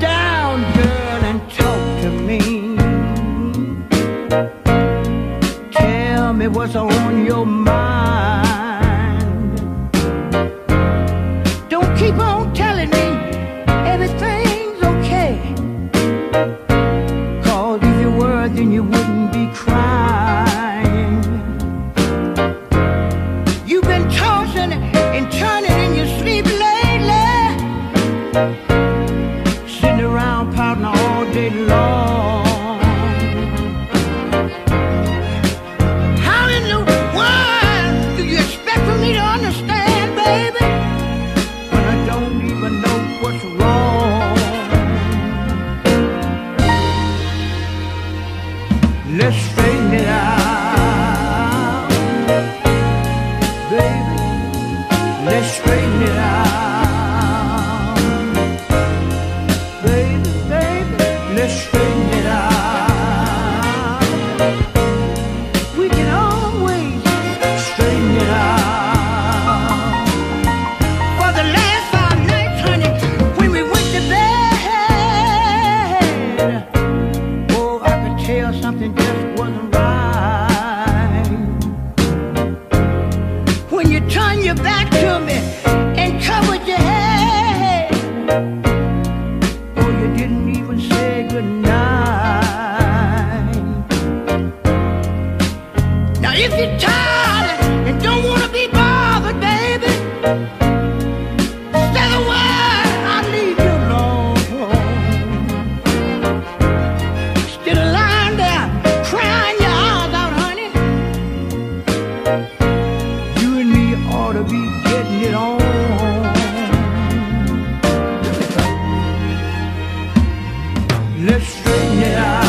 down, girl, and talk to me. Tell me what's on your mind. How in the world do you expect me to understand, baby? When I don't even know what's wrong. Let's tired and don't wanna be bothered, baby, say the word, I'll leave you alone. Instead of lying there crying your eyes out, honey, you and me ought to be getting it on. Let's straighten it out.